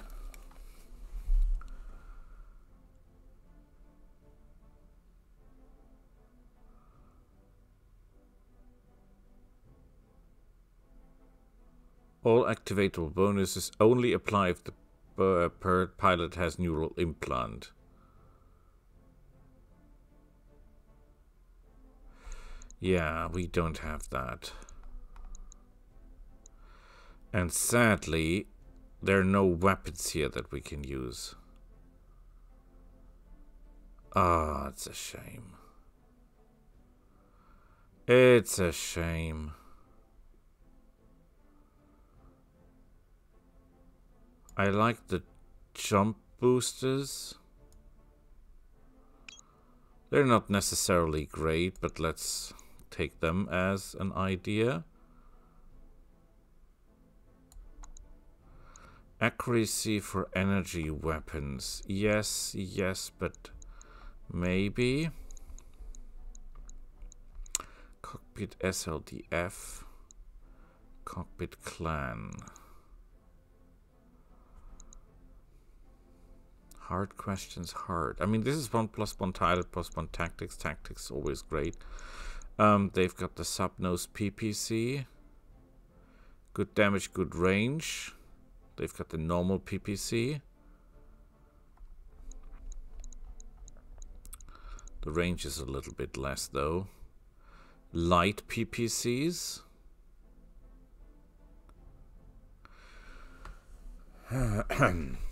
[SPEAKER 1] All activatable bonuses only apply if the uh, per pilot has neural implant. Yeah, we don't have that. And sadly, there are no weapons here that we can use. Ah, oh, it's a shame. It's a shame. I like the jump boosters. They're not necessarily great, but let's take them as an idea. Accuracy for energy weapons. Yes, yes, but maybe. Cockpit SLDF. Cockpit clan. hard questions hard. I mean, this is one plus one title plus one tactics. Tactics always great. Um, they've got the snub nose PPC. Good damage, good range. They've got the normal PPC. The range is a little bit less though. Light PPCs.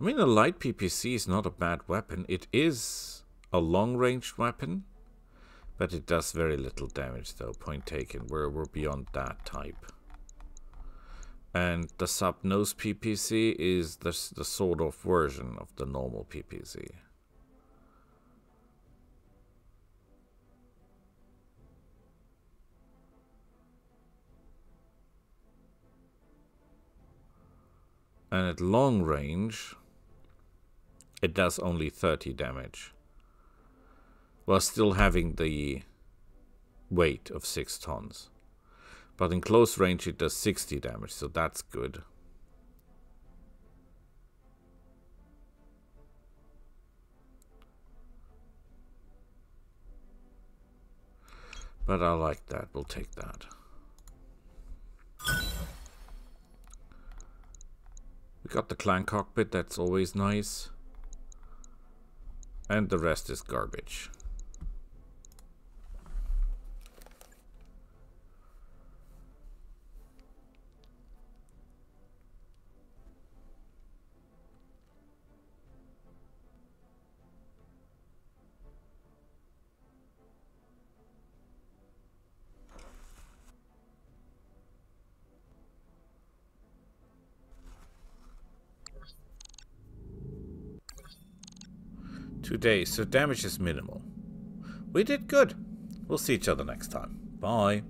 [SPEAKER 1] I mean, a light PPC is not a bad weapon. It is a long-range weapon, but it does very little damage, though. Point taken. We're, we're beyond that type. And the snub-nose PPC is the, the sort of version of the normal PPC. And at long range, it does only 30 damage. While still having the weight of 6 tons. But in close range it does 60 damage, so that's good. But I like that, we'll take that. We got the clan cockpit, that's always nice. And the rest is garbage. Days, so damage is minimal. We did good. We'll see each other next time. Bye.